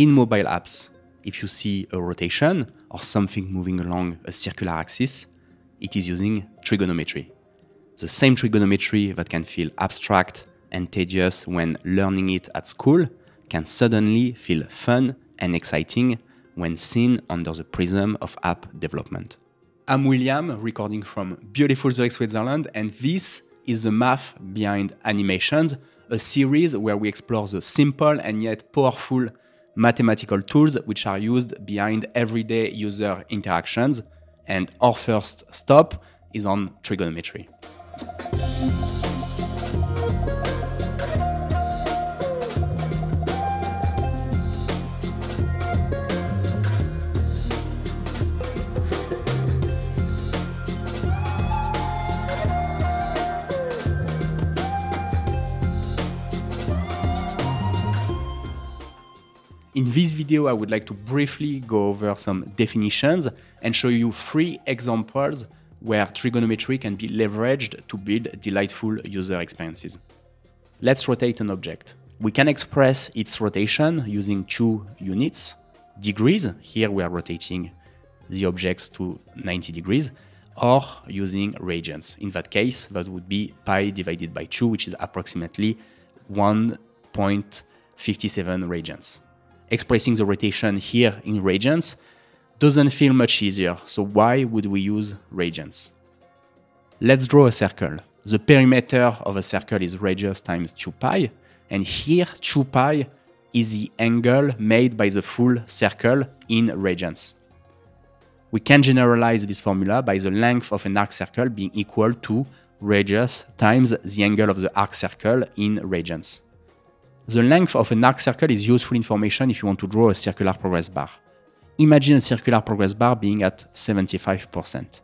In mobile apps, if you see a rotation or something moving along a circular axis, it is using trigonometry. The same trigonometry that can feel abstract and tedious when learning it at school can suddenly feel fun and exciting when seen under the prism of app development. I'm William, recording from beautiful Zurich, Switzerland, and this is the math behind animations, a series where we explore the simple and yet powerful mathematical tools which are used behind everyday user interactions. And our first stop is on trigonometry. In this video, I would like to briefly go over some definitions and show you three examples where trigonometry can be leveraged to build delightful user experiences. Let's rotate an object. We can express its rotation using two units, degrees, here we are rotating the objects to 90 degrees, or using radians. In that case, that would be pi divided by 2, which is approximately 1.57 radians expressing the rotation here in radians doesn't feel much easier, so why would we use radians? Let's draw a circle. The perimeter of a circle is radius times 2 pi, and here 2 pi is the angle made by the full circle in radians. We can generalize this formula by the length of an arc circle being equal to radius times the angle of the arc circle in radians. The length of an arc circle is useful information if you want to draw a circular progress bar. Imagine a circular progress bar being at 75%.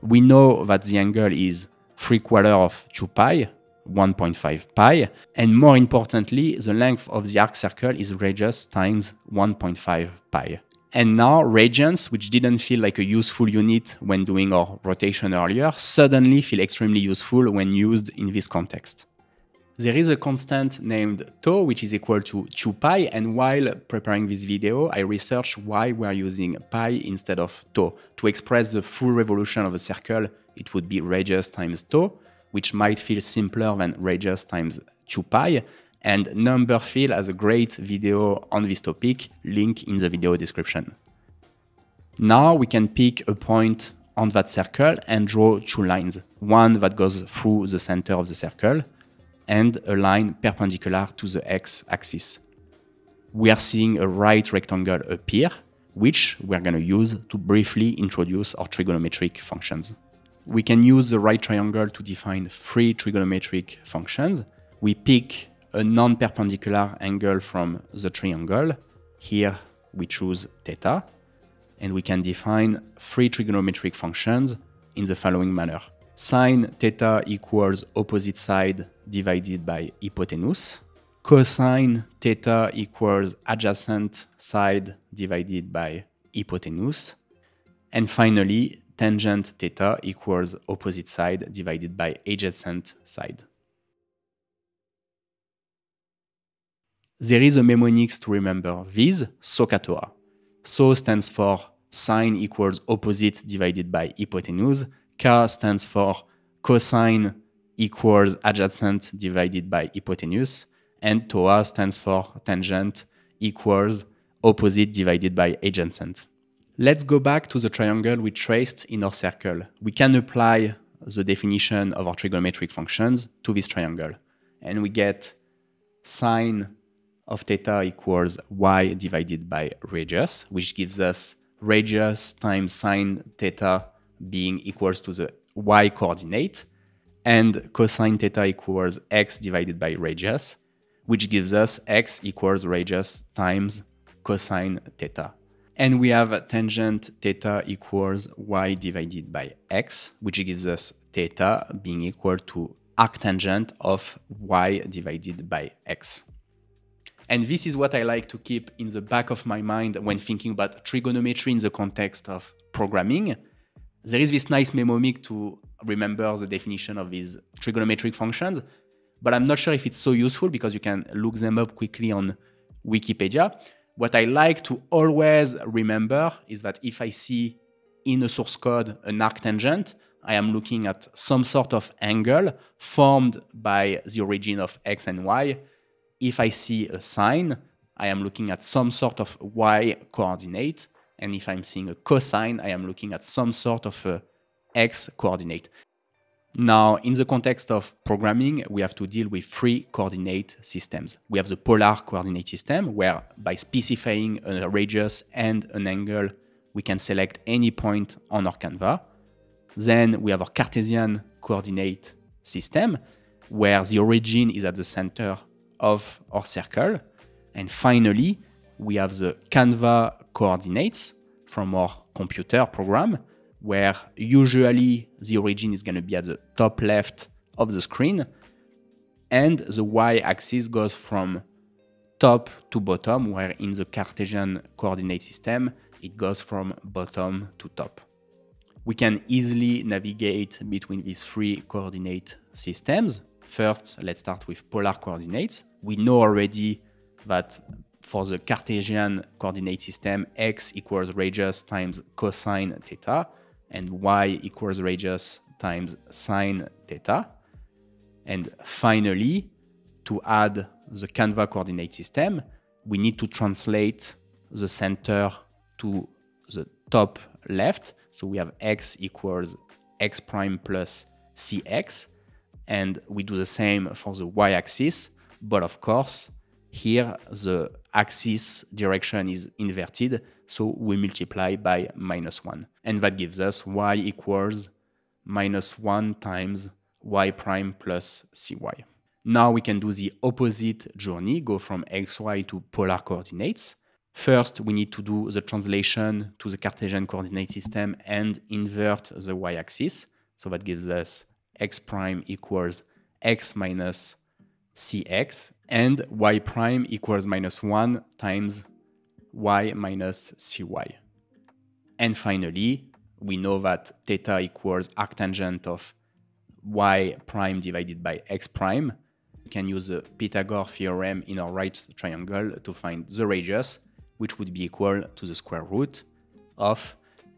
We know that the angle is 3 quarter of 2 pi, 1.5 pi, and more importantly, the length of the arc circle is radius times 1.5 pi. And now radians, which didn't feel like a useful unit when doing our rotation earlier, suddenly feel extremely useful when used in this context. There is a constant named tau, which is equal to 2 pi, and while preparing this video, I researched why we're using pi instead of tau. To express the full revolution of a circle, it would be radius times tau, which might feel simpler than radius times 2 pi, and Numberphile has a great video on this topic, link in the video description. Now we can pick a point on that circle and draw two lines, one that goes through the center of the circle, and a line perpendicular to the x-axis. We are seeing a right rectangle appear, which we're going to use to briefly introduce our trigonometric functions. We can use the right triangle to define three trigonometric functions. We pick a non-perpendicular angle from the triangle. Here we choose theta, and we can define three trigonometric functions in the following manner. Sine theta equals opposite side divided by hypotenuse. Cosine theta equals adjacent side divided by hypotenuse. And finally, tangent theta equals opposite side divided by adjacent side. There is a mnemonics to remember these, SOHCAHTOA. SO stands for sine equals opposite divided by hypotenuse. K stands for cosine equals adjacent divided by hypotenuse, and TOA stands for tangent equals opposite divided by adjacent. Let's go back to the triangle we traced in our circle. We can apply the definition of our trigonometric functions to this triangle. And we get sine of theta equals y divided by radius, which gives us radius times sine theta being equals to the y coordinate and cosine theta equals x divided by radius, which gives us x equals radius times cosine theta. And we have tangent theta equals y divided by x, which gives us theta being equal to arctangent of y divided by x. And this is what I like to keep in the back of my mind when thinking about trigonometry in the context of programming. There is this nice mnemonic to remember the definition of these trigonometric functions, but I'm not sure if it's so useful because you can look them up quickly on Wikipedia. What I like to always remember is that if I see in a source code an arctangent, I am looking at some sort of angle formed by the origin of x and y. If I see a sine, I am looking at some sort of y coordinate. And if I'm seeing a cosine, I am looking at some sort of a x coordinate. Now, in the context of programming, we have to deal with three coordinate systems. We have the polar coordinate system, where by specifying a radius and an angle, we can select any point on our Canva. Then we have our Cartesian coordinate system, where the origin is at the center of our circle. And finally, we have the Canva coordinates from our computer program, where usually the origin is going to be at the top left of the screen, and the y-axis goes from top to bottom, where in the Cartesian coordinate system, it goes from bottom to top. We can easily navigate between these three coordinate systems. First, let's start with polar coordinates. We know already that for the Cartesian coordinate system, x equals radius times cosine theta, and y equals radius times sine theta. And finally, to add the Canva coordinate system, we need to translate the center to the top left. So we have x equals x prime plus cx. And we do the same for the y-axis. But of course, here the axis direction is inverted. So we multiply by minus 1. And that gives us y equals minus 1 times y prime plus cy. Now we can do the opposite journey, go from xy to polar coordinates. First, we need to do the translation to the Cartesian coordinate system and invert the y-axis. So that gives us x prime equals x minus cx and y prime equals minus 1 times y minus cy. And finally, we know that theta equals arctangent of y prime divided by x prime. We can use the Pythagore theorem in our right triangle to find the radius, which would be equal to the square root of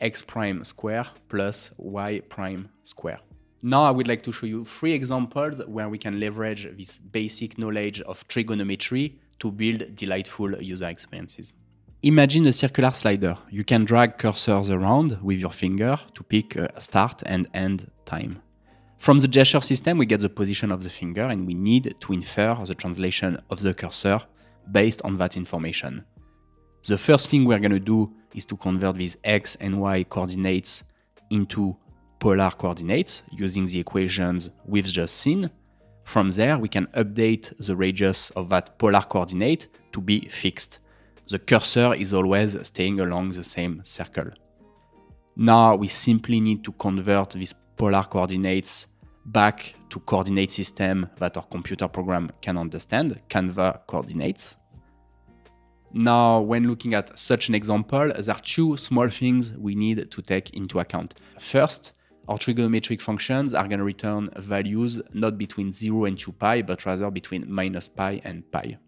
x prime square plus y prime square. Now I would like to show you three examples where we can leverage this basic knowledge of trigonometry to build delightful user experiences. Imagine a circular slider. You can drag cursors around with your finger to pick a start and end time. From the gesture system, we get the position of the finger and we need to infer the translation of the cursor based on that information. The first thing we're going to do is to convert these x and y coordinates into polar coordinates using the equations we've just seen. From there, we can update the radius of that polar coordinate to be fixed the cursor is always staying along the same circle. Now we simply need to convert these polar coordinates back to coordinate system that our computer program can understand, Canva coordinates. Now, when looking at such an example, there are two small things we need to take into account. First, our trigonometric functions are going to return values not between 0 and 2 pi, but rather between minus pi and pi.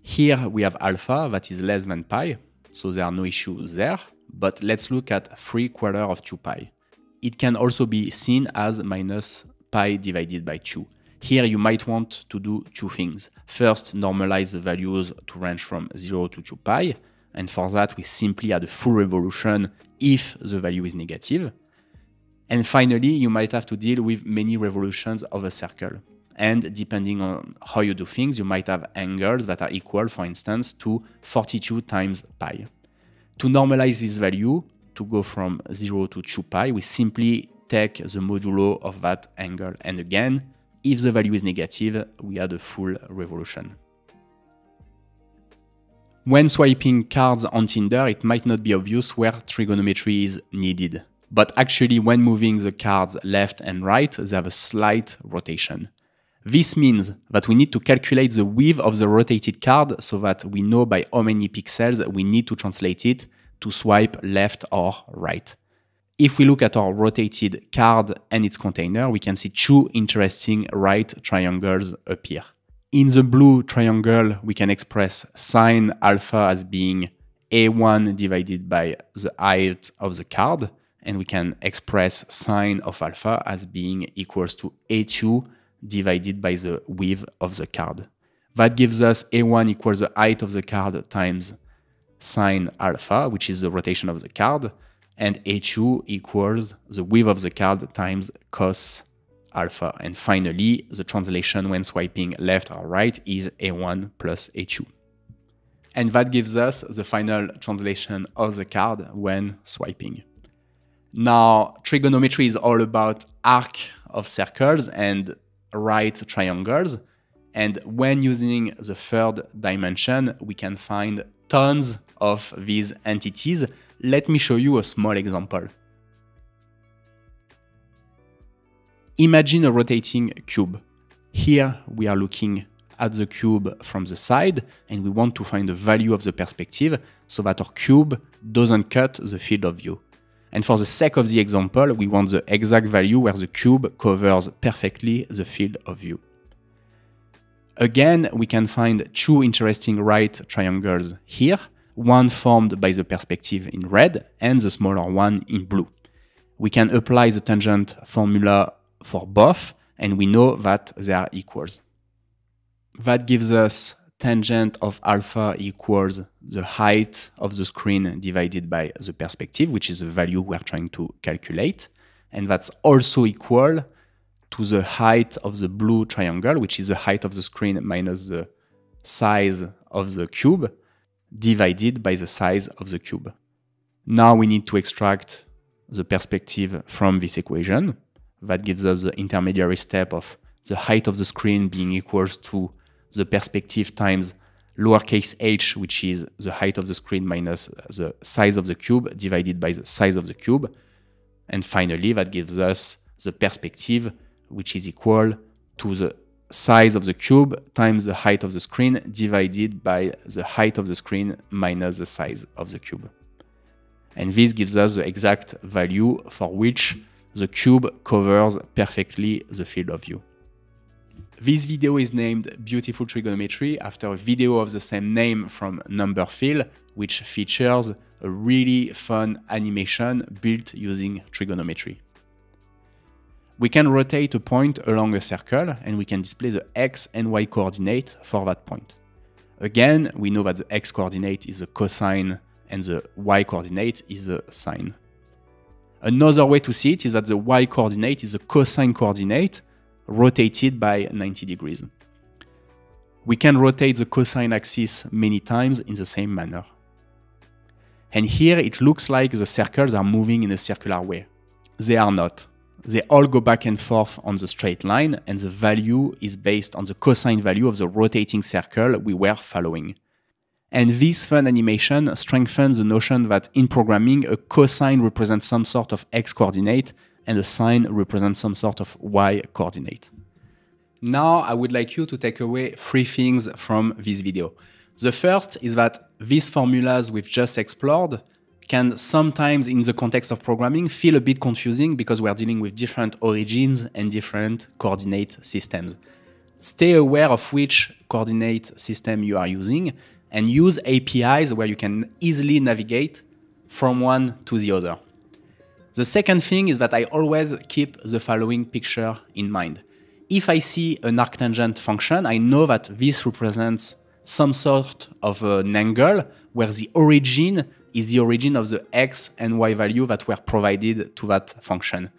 Here we have alpha that is less than pi, so there are no issues there. But let's look at 3 quarter of 2 pi. It can also be seen as minus pi divided by 2. Here you might want to do two things. First, normalize the values to range from 0 to 2 pi, and for that we simply add a full revolution if the value is negative. And finally, you might have to deal with many revolutions of a circle. And depending on how you do things, you might have angles that are equal, for instance, to 42 times pi. To normalize this value, to go from 0 to 2 pi, we simply take the modulo of that angle. And again, if the value is negative, we add a full revolution. When swiping cards on Tinder, it might not be obvious where trigonometry is needed. But actually, when moving the cards left and right, they have a slight rotation. This means that we need to calculate the width of the rotated card so that we know by how many pixels we need to translate it to swipe left or right. If we look at our rotated card and its container, we can see two interesting right triangles appear. in the blue triangle, we can express sine alpha as being a1 divided by the height of the card, and we can express sine of alpha as being equals to a2 divided by the width of the card. That gives us a1 equals the height of the card times sine alpha, which is the rotation of the card, and a2 equals the width of the card times cos alpha. And finally, the translation when swiping left or right is a1 plus a2. And that gives us the final translation of the card when swiping. Now, trigonometry is all about arc of circles and right triangles. And when using the third dimension, we can find tons of these entities. Let me show you a small example. Imagine a rotating cube. Here we are looking at the cube from the side and we want to find the value of the perspective so that our cube doesn't cut the field of view. And for the sake of the example, we want the exact value where the cube covers perfectly the field of view. Again, we can find two interesting right triangles here, one formed by the perspective in red and the smaller one in blue. We can apply the tangent formula for both, and we know that they are equals. That gives us tangent of alpha equals the height of the screen divided by the perspective, which is the value we're trying to calculate. And that's also equal to the height of the blue triangle, which is the height of the screen minus the size of the cube, divided by the size of the cube. Now we need to extract the perspective from this equation. That gives us the intermediary step of the height of the screen being equals to the perspective times lowercase h, which is the height of the screen minus the size of the cube divided by the size of the cube. And finally, that gives us the perspective, which is equal to the size of the cube times the height of the screen divided by the height of the screen minus the size of the cube. And this gives us the exact value for which the cube covers perfectly the field of view. This video is named Beautiful Trigonometry after a video of the same name from Numberphile, which features a really fun animation built using trigonometry. We can rotate a point along a circle and we can display the x and y coordinate for that point. Again, we know that the x coordinate is the cosine and the y coordinate is the sine. Another way to see it is that the y coordinate is the cosine coordinate rotated by 90 degrees. We can rotate the cosine axis many times in the same manner. And here it looks like the circles are moving in a circular way. They are not. They all go back and forth on the straight line, and the value is based on the cosine value of the rotating circle we were following. And this fun animation strengthens the notion that in programming, a cosine represents some sort of x coordinate and a sine represents some sort of y coordinate. Now I would like you to take away three things from this video. The first is that these formulas we've just explored can sometimes in the context of programming feel a bit confusing because we're dealing with different origins and different coordinate systems. Stay aware of which coordinate system you are using and use APIs where you can easily navigate from one to the other. The second thing is that I always keep the following picture in mind. If I see an arctangent function, I know that this represents some sort of an angle where the origin is the origin of the x and y value that were provided to that function.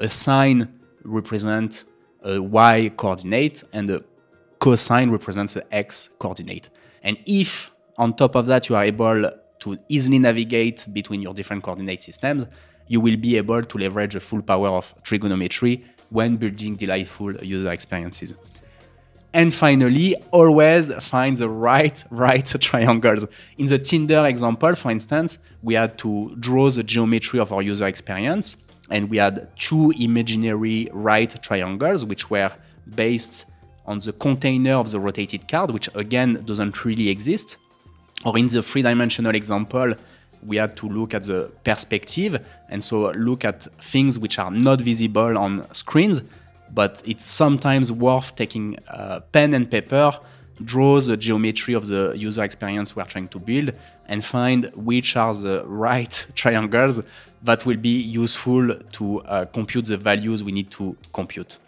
A sine represents a y coordinate and a cosine represents the x coordinate. And if on top of that you are able to easily navigate between your different coordinate systems, you will be able to leverage the full power of trigonometry when building delightful user experiences. And finally, always find the right, right triangles. In the Tinder example, for instance, we had to draw the geometry of our user experience, and we had two imaginary right triangles, which were based on the container of the rotated card, which again doesn't really exist. Or in the three-dimensional example, we had to look at the perspective and so look at things which are not visible on screens but it's sometimes worth taking a pen and paper, draw the geometry of the user experience we're trying to build, and find which are the right triangles that will be useful to uh, compute the values we need to compute.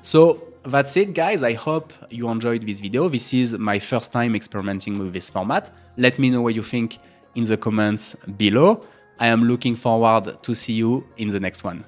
So that's it, guys. I hope you enjoyed this video. This is my first time experimenting with this format. Let me know what you think in the comments below. I am looking forward to see you in the next one.